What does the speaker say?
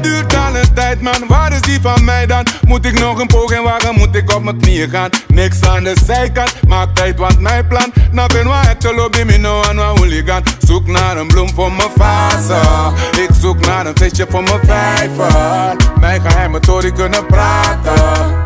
Het duurt al een tijd man, waar is die van mij dan? Moet ik nog een poging wagen, moet ik op mijn knieën gaan? Niks aan de zijkant, maak tijd wat mijn plan nou, Na ben waar het te lobby, me no aan hooligan Zoek naar een bloem voor mijn vader. Ik zoek naar een visje voor mijn vijver Mijn geheimen toren kunnen praten